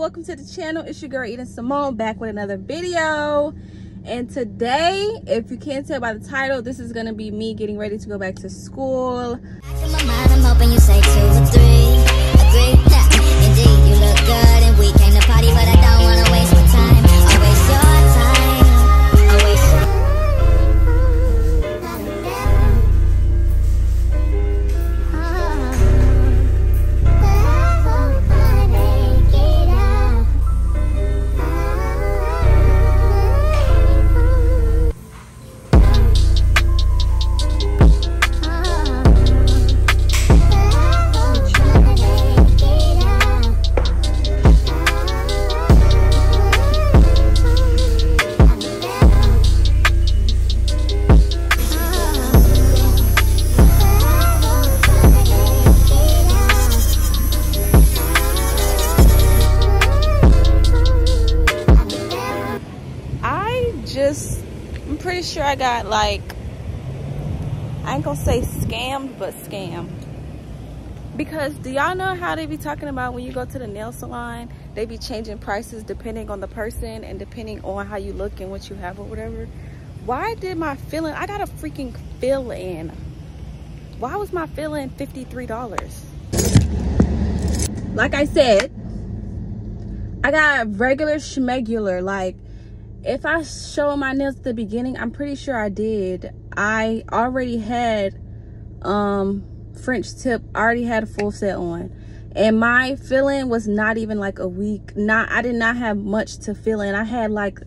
welcome to the channel. It's your girl eden simone back with another video. And today if you can't tell by the title this is going to be me getting ready to go back to school I got like, I ain't gonna say scammed, but scammed. Because do y'all know how they be talking about when you go to the nail salon, they be changing prices depending on the person and depending on how you look and what you have or whatever. Why did my filling, I got a freaking fill in. Why was my filling $53? Like I said, I got regular schmegular, like if I show my nails at the beginning, I'm pretty sure I did. I already had um French tip, already had a full set on. And my fill-in was not even like a week. Not I did not have much to fill in. I had like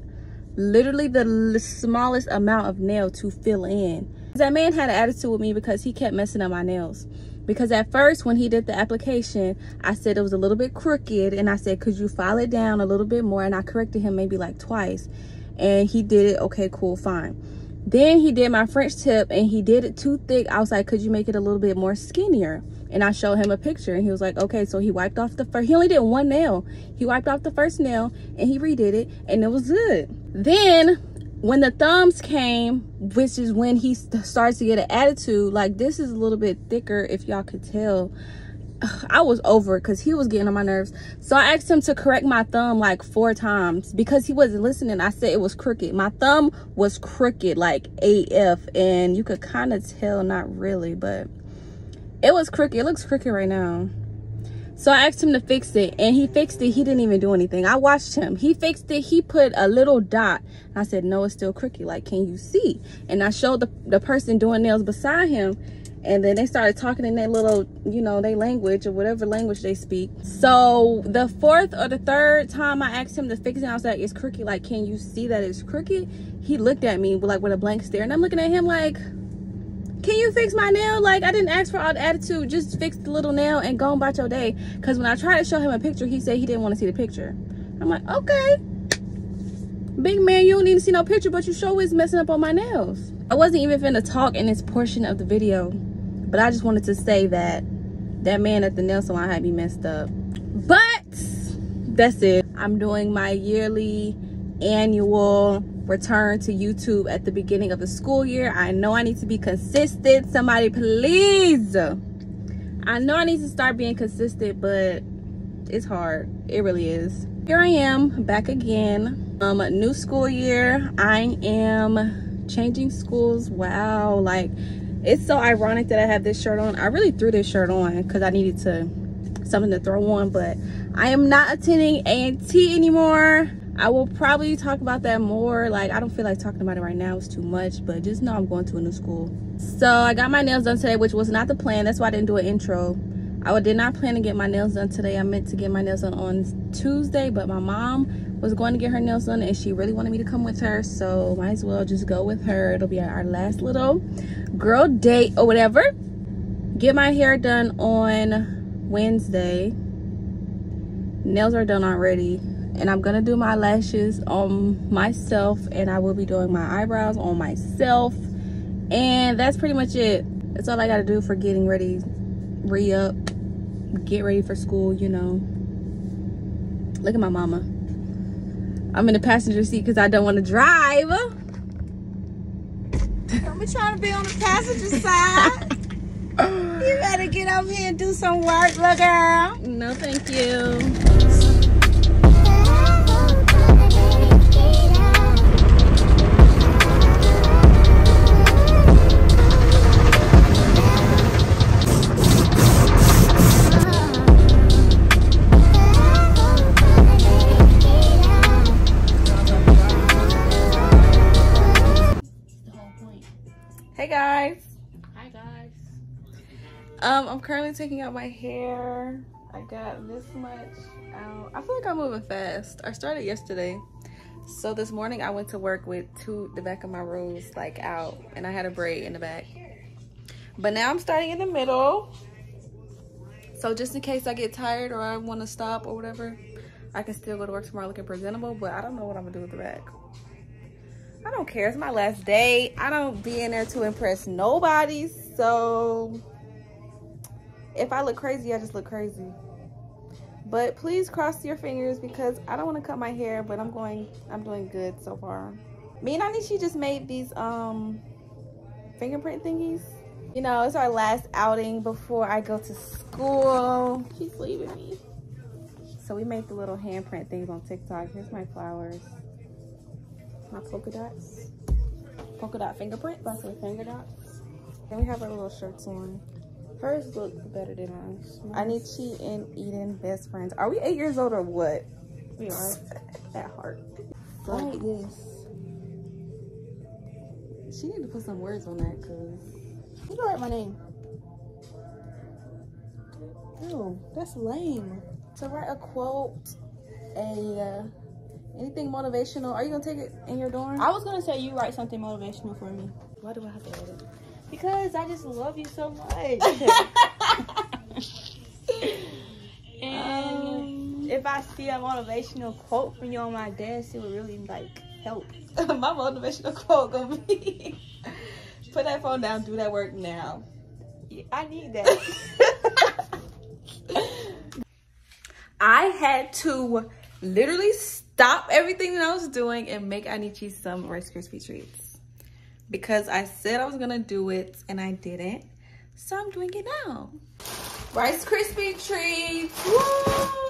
literally the smallest amount of nail to fill in. That man had an attitude with me because he kept messing up my nails because at first when he did the application i said it was a little bit crooked and i said could you file it down a little bit more? And i corrected him maybe like twice and he did it. Okay cool fine. Then he did my french tip and he did it too thick. I was like could you make it a little bit more skinnier? And i showed him a picture and he was like okay. So he wiped off the first he only did one nail. He wiped off the first nail and he redid it and it was good. Then when the thumbs came which is when he starts to get an attitude like this is a little bit thicker if y'all could tell I was over because he was getting on my nerves. So I asked him to correct my thumb like four times because he wasn't listening. I said it was crooked. My thumb was crooked like AF and you could kind of tell, not really, but it was crooked. It looks crooked right now. So I asked him to fix it and he fixed it. He didn't even do anything. I watched him. He fixed it. He put a little dot. I said, no, it's still crooked. Like, can you see? And I showed the, the person doing nails beside him and then they started talking in their little you know their language or whatever language they speak so the fourth or the third time i asked him to fix it i was like it's crooked like can you see that it's crooked he looked at me like with a blank stare and i'm looking at him like can you fix my nail? Like, I didn't ask for all the attitude. Just fix the little nail and go about your day. Because when I tried to show him a picture, he said he didn't want to see the picture. I'm like, okay. Big man, you don't need to see no picture, but you sure is messing up on my nails. I wasn't even finna talk in this portion of the video. But I just wanted to say that that man at the nail salon had me messed up. But that's it. I'm doing my yearly annual return to YouTube at the beginning of the school year. I know I need to be consistent. Somebody please. I know I need to start being consistent, but it's hard. It really is. Here I am back again. Um, new school year. I am changing schools. Wow. Like it's so ironic that I have this shirt on. I really threw this shirt on because I needed to something to throw on, but I am not attending A&T anymore. I will probably talk about that more. Like, I don't feel like talking about it right now. It's too much, but just know I'm going to a new school. So I got my nails done today, which was not the plan. That's why I didn't do an intro. I did not plan to get my nails done today. I meant to get my nails done on Tuesday, but my mom was going to get her nails done and she really wanted me to come with her. So might as well just go with her. It'll be our last little girl date or whatever. Get my hair done on Wednesday. Nails are done already and I'm gonna do my lashes on myself and I will be doing my eyebrows on myself. And that's pretty much it. That's all I gotta do for getting ready re-up get ready for school you know. Look at my mama. I'm in the passenger seat because I don't want to drive I'm trying to be on the passenger side. You better get up here and do some work, little girl. No, thank you. Um, I'm currently taking out my hair. I got this much out. I feel like I'm moving fast. I started yesterday. So this morning I went to work with two the back of my rose like out and I had a braid in the back. But now I'm starting in the middle. So just in case I get tired or I want to stop or whatever, I can still go to work tomorrow looking presentable, but I don't know what I'm gonna do with the back. I don't care, it's my last day. I don't be in there to impress nobody, so if I look crazy, I just look crazy. But please cross your fingers because I don't want to cut my hair, but I'm going, I'm doing good so far. Me and Anishi just made these um fingerprint thingies. You know, it's our last outing before I go to school. She's leaving me. So we made the little handprint things on TikTok. Here's my flowers. My polka dots. Polka dot fingerprint, that's my finger dots. Then we have our little shirts on. Hers look better than ours. Anichi and Eden, best friends. Are we eight years old or what? We are. At heart. Like this. She need to put some words on that, cause You can write my name. Oh, that's lame. to write a quote, a uh, anything motivational. Are you gonna take it in your dorm? I was gonna say you write something motivational for me. Why do I have to write it? Because I just love you so much. and Um, if I see a motivational quote from you on my desk, it would really like help. my motivational quote gonna be put that phone down, do that work now. Yeah, I need that. I had to literally stop everything that I was doing and make Anichi some Rice Krispie treats. Because I said I was gonna do it and I didn't. So I'm doing it now. Rice Krispie treats. Woo!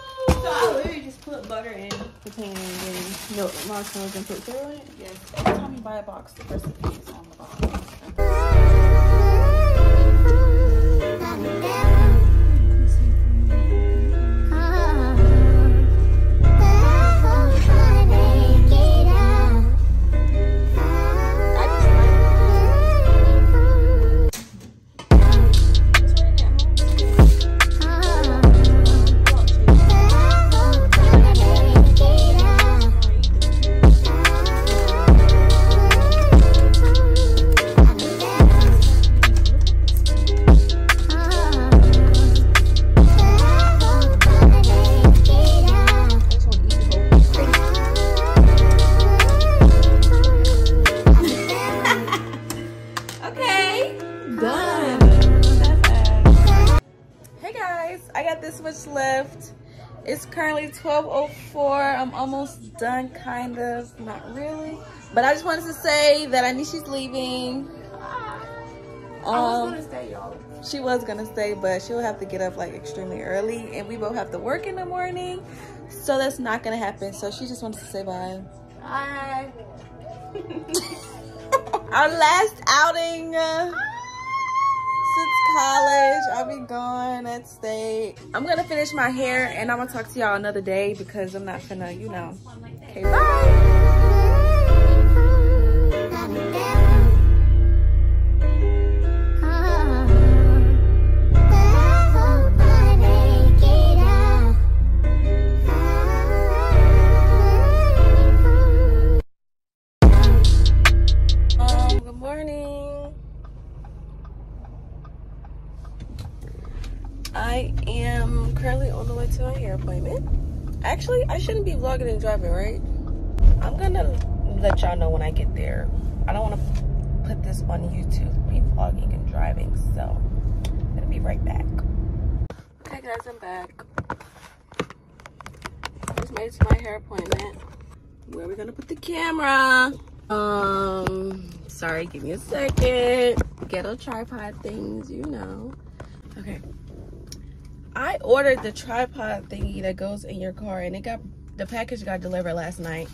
so I literally just put butter in the pan and then milk, marshmallows, and put syrup in it. Yes, every time you buy a box, the recipe is on the box. It's currently 12.04. I'm almost done, kind of. Not really. But I just wanted to say that Anishi's leaving. I was Um, gonna stay, y'all. she was gonna stay, but she'll have to get up like extremely early. And we both have to work in the morning. So that's not gonna happen. So she just wants to say bye. Bye. Our last outing uh, college. I'll be gone at state. I'm gonna finish my hair and I'm gonna talk to y'all another day because I'm not gonna, you know. Okay, bye. To my hair appointment. Actually, I shouldn't be vlogging and driving, right? I'm gonna let y'all know when I get there. I don't want to put this on YouTube, be vlogging and driving, so I'm gonna be right back. Okay, guys, I'm back. Just made it to my hair appointment. Where are we gonna put the camera? Um, sorry, give me a second. Ghetto tripod things, you know. Okay. I ordered the tripod thingy that goes in your car and it got the package got delivered last night.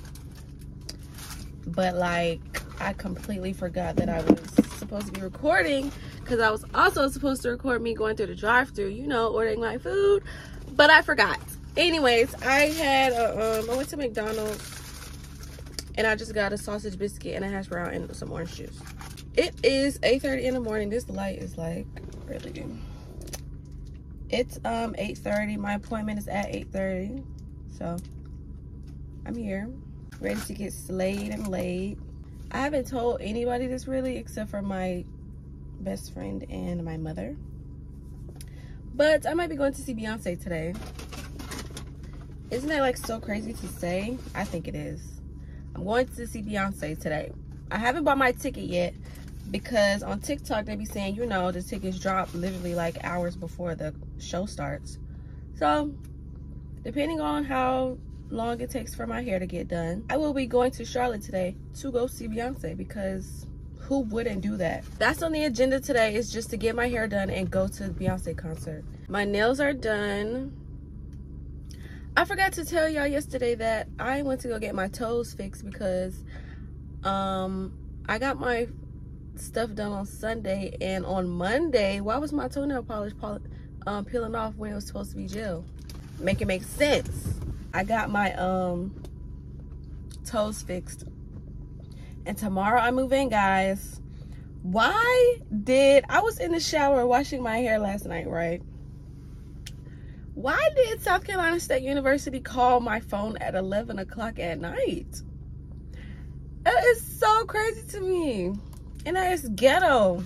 But like I completely forgot that I was supposed to be recording because I was also supposed to record me going through the drive-through, you know, ordering my food, but I forgot. Anyways, I had a, um I went to McDonald's and I just got a sausage biscuit and a hash brown and some orange juice. It is 8:30 in the morning. This light is like really It's um 8:30. My appointment is at 8:30. So I'm here, ready to get slayed and laid. I haven't told anybody this really except for my best friend and my mother. But I might be going to see Beyonce today. Isn't that like so crazy to say? I think it is. I'm going to see Beyonce today. I haven't bought my ticket yet because on TikTok they be saying, you know, the tickets drop literally like hours before the show starts. So, depending on how long it takes for my hair to get done, I will be going to Charlotte today to go see Beyonce because who wouldn't do that? That's on the agenda today is just to get my hair done and go to the Beyonce concert. My nails are done. I forgot to tell y'all yesterday that I went to go get my toes fixed because um I got my stuff done on Sunday and on Monday, why was my toenail polish um, peeling off when it was supposed to be gel? Make it make sense. I got my um toes fixed. And tomorrow I move in, guys. Why did I was in the shower washing my hair last night, right? Why did South Carolina State University call my phone at 11 o'clock at night? That is so crazy to me. And that is ghetto.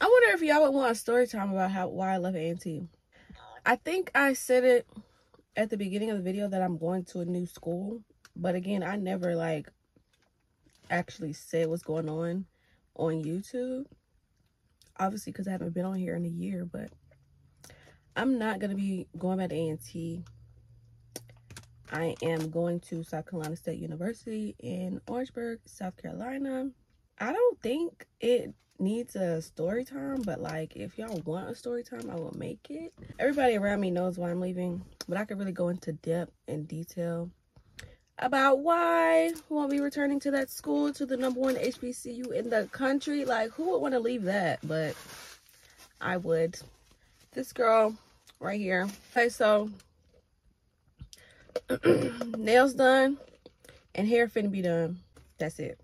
I wonder if y'all would want a story time about how why I love A&T. I think I said it at the beginning of the video that I'm going to a new school. But again, I never like actually said what's going on on YouTube. Obviously, because I haven't been on here in a year, but I'm not going to be going back to A&T. I am going to South Carolina State University in Orangeburg, South Carolina. I don't think it needs a story time, but like if y'all want a story time, I will make it. Everybody around me knows why I'm leaving, but I could really go into depth and detail about why who won't be returning to that school to the number one HBCU in the country. Like who would want to leave that? But I would. This girl right here. Okay, so nails done and hair finna be done. That's it.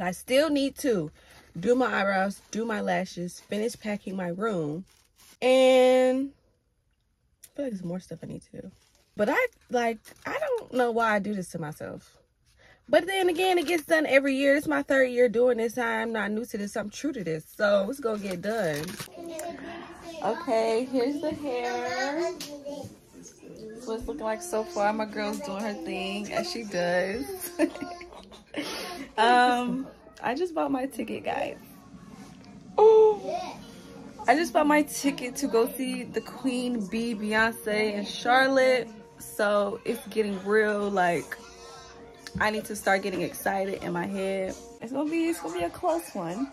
But I still need to do my eyebrows, do my lashes, finish packing my room. And I feel like there's more stuff I need to do. But I, like, I don't know why I do this to myself. But then again, it gets done every year. It's my third year doing this. I'm not new to this. I'm true to this. So it's going to get done. Okay, here's the hair. That's what it's looking like so far. My girl's doing her thing as she does. um, I just bought my ticket, guys. Oh, I just bought my ticket to go see the Queen Bee, Beyonce, in Charlotte. So it's getting real. Like I need to start getting excited in my head. It's gonna be it's gonna be a close one.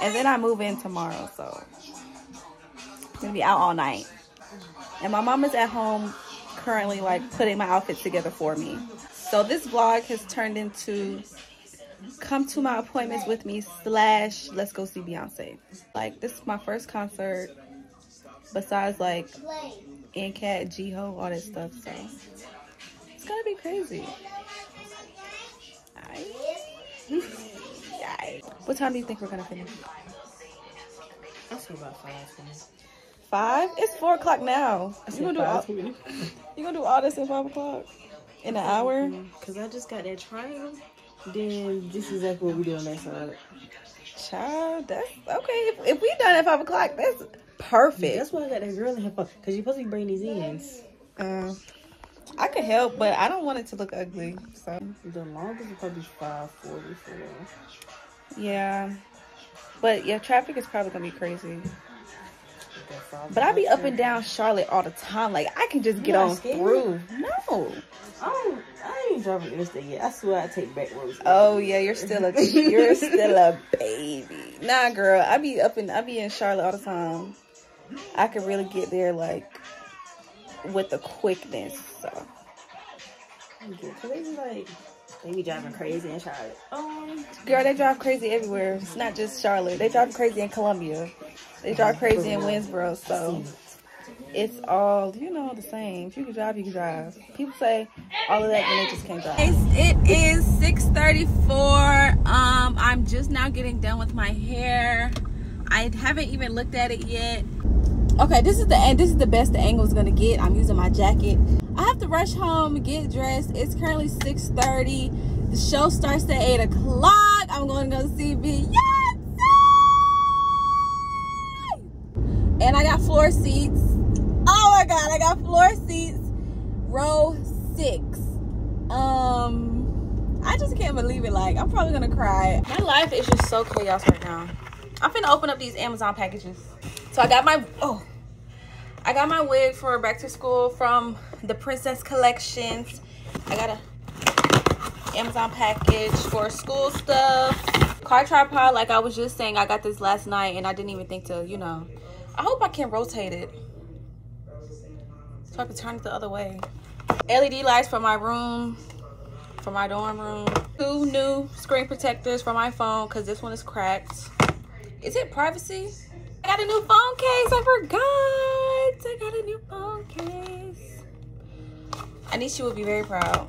And then I move in tomorrow, so I'm gonna be out all night. And my mom is at home currently like putting my outfit together for me. So this vlog has turned into come to my appointments with me slash let's go see Beyonce. Like this is my first concert besides like NCAT, GHOE, all that stuff. So it's gonna be crazy. what time do you think we're gonna finish? I'll say about five. Five? It's four o'clock now. You gonna do all, you gonna do all this at five o'clock? In an hour? Mm-hmm. Cause I just got that trial. Then this is exactly what we do on that side. Child, that's okay. If, if we done at five o'clock, that's perfect. That's why I got that girl in here for. Cause you're supposed to be bringing these ends. Uh, I could help, but I don't want it to look ugly. So the longest is probably five forty for Yeah, but yeah, traffic is probably gonna be crazy. But I be up and down Charlotte all the time. Like I can just get on scared? through. No. I don't. Ain't driving interstate yet. I swear I take back roads. Oh yeah, you're still a you're still a baby. Nah, girl. I be up in I be in Charlotte all the time. I could really get there like with the quickness. So. They be like they be driving crazy in Charlotte. Um, girl, they drive crazy everywhere. It's not just Charlotte. They drive crazy in Columbia. They drive crazy in Winnsboro. So it's all you know the same. If you can drive, you can drive. People say all of that, and they just can't drive. It is 6:34. Um, I'm just now getting done with my hair. I haven't even looked at it yet. Okay, this is the end. This is the best the angle is gonna get. I'm using my jacket. I have to rush home, get dressed. It's currently 6:30. The show starts at 8 o'clock. I'm going to go see Beyonce. And I got floor seats. Got floor seats. Row six. Um, I just can't believe it. Like, I'm probably gonna cry. My life is just so chaos right now. I'm finna open up these Amazon packages. So I got my oh I got my wig for back to school from the Princess Collections. I got a Amazon package for school stuff. Car tripod, like I was just saying, I got this last night and I didn't even think to, you know. I hope I can rotate it. So I can turn it the other way. LED lights for my room, for my dorm room. Two new screen protectors for my phone because this one is cracked. Is it privacy? I got a new phone case. I forgot. I got a new phone case. Anisha will be very proud.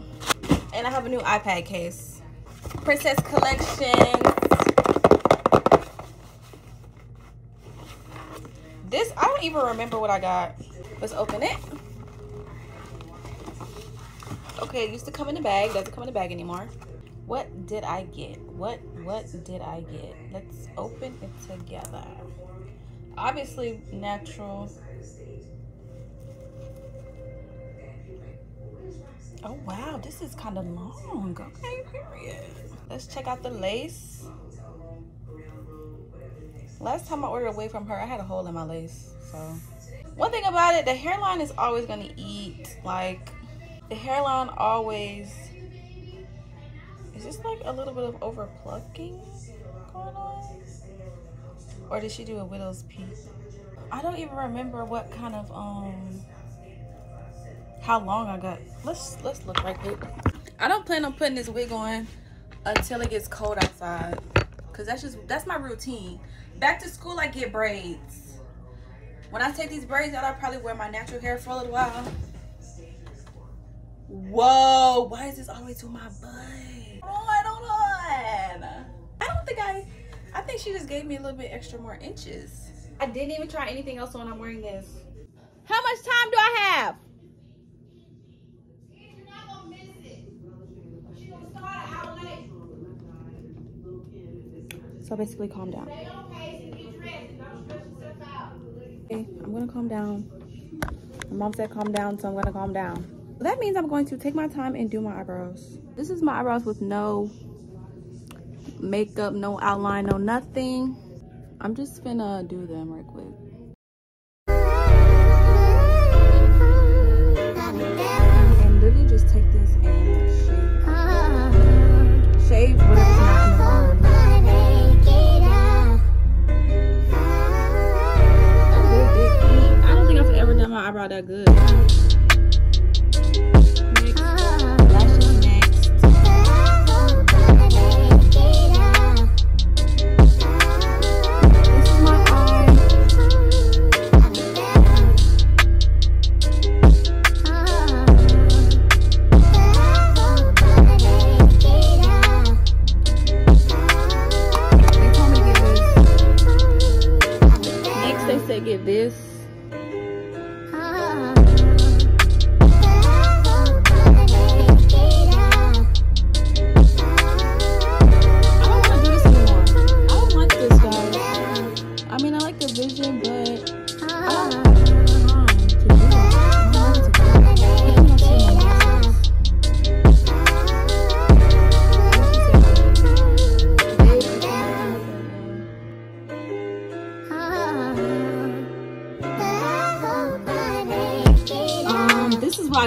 And I have a new iPad case. Princess Collection. This, I don't even remember what I got. Let's open it. Okay, it used to come in a bag. Doesn't come in a bag anymore. What did I get? What, what did I get? Let's open it together obviously natural. Oh wow, this is kind of long. Okay, period. Let's check out the lace. Last time I ordered away from her, I had a hole in my lace. So one thing about it, the hairline is always gonna eat. Like the hairline always is this like a little bit of over plucking going on? Or did she do a widow's peak? I don't even remember what kind of um how long I got. Let's let's look right quick. I don't plan on putting this wig on until it gets cold outside. Cause that's just that's my routine. Back to school I get braids. When I take these braids out, I probably wear my natural hair for a little while. Whoa, why is this all the way to my butt? Oh, I don't know. I don't think I I think she just gave me a little bit extra more inches. I didn't even try anything else on. I'm wearing this. How much time do I have? So basically calm down. Okay, I'm gonna calm down. My mom said calm down, so I'm gonna calm down. That means I'm going to take my time and do my eyebrows. This is my eyebrows with no makeup, no outline, no nothing. I'm just gonna do them right quick. And literally just take this and shave. Shave whatever's not in the I don't think I've ever done my eyebrow that good.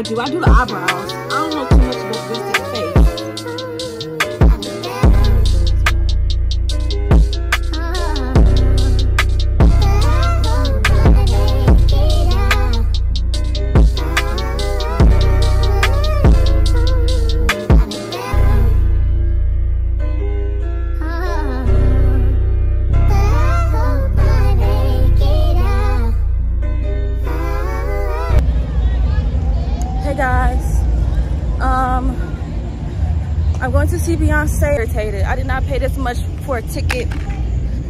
I do. I do the eyebrows. See Beyonce. Irritated. I did not pay this much for a ticket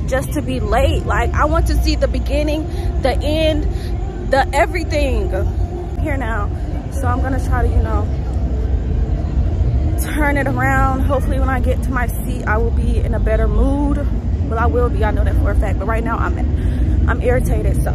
just to be late. Like I want to see the beginning, the end, the everything here now. So I'm gonna try to, you know, turn it around. Hopefully when I get to my seat, I will be in a better mood. Well, I will be, I know that for a fact. But right now I'm, I'm irritated, so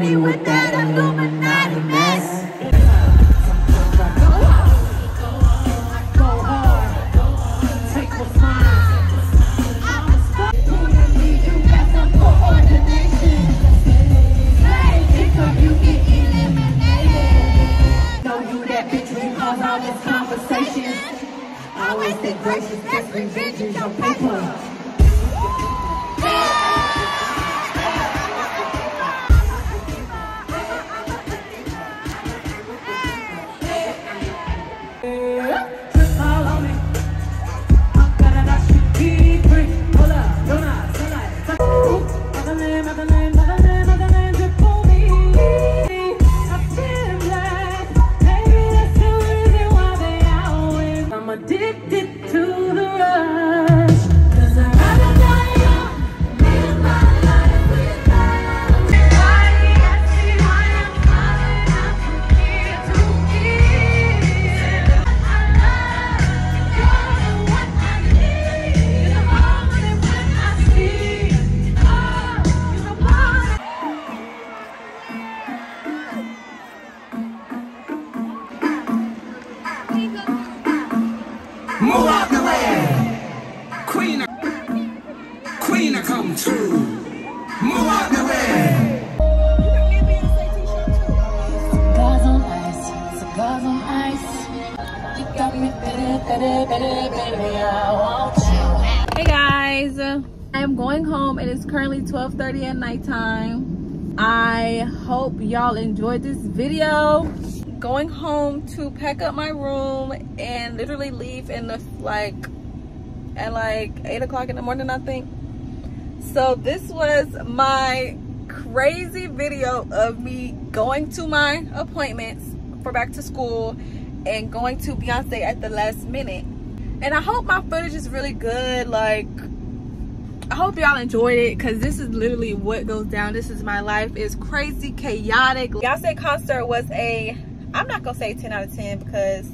corny with that I am going home. It is currently 12:30 at nighttime. I hope y'all enjoyed this video. Going home to pack up my room and literally leave in the like at like eight o'clock in the morning, I think. So this was my crazy video of me going to my appointments for back to school and going to Beyonce at the last minute. And I hope my footage is really good. Like, I hope y'all enjoyed it because this is literally what goes down. This is my life. It's crazy, chaotic. Beyonce concert was a, I'm not gonna say 10 out of 10 because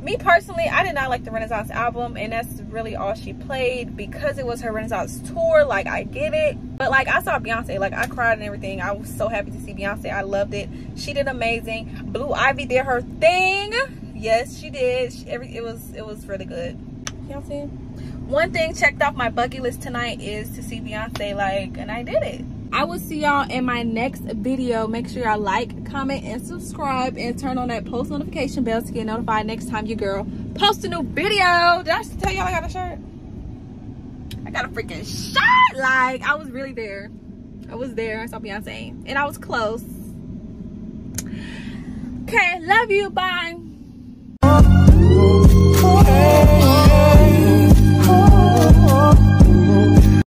me personally, I did not like the Renaissance album and that's really all she played because it was her Renaissance tour. Like, I get it. But like, I saw Beyonce, like I cried and everything. I was so happy to see Beyonce. I loved it. She did amazing. Blue Ivy did her thing. Yes, she did. She, every, it was, it was really good. You know what I'm saying? one thing checked off my bucket list tonight is to see beyonce like and i did it. I will see y'all in my next video. Make sure y'all like comment and subscribe and turn on that post notification bell to get notified next time your girl posts a new video. Did i tell y'all i got a shirt? I got a freaking shirt! Like i was really there. I was there. I saw beyonce. And i was close. Okay love you. Bye.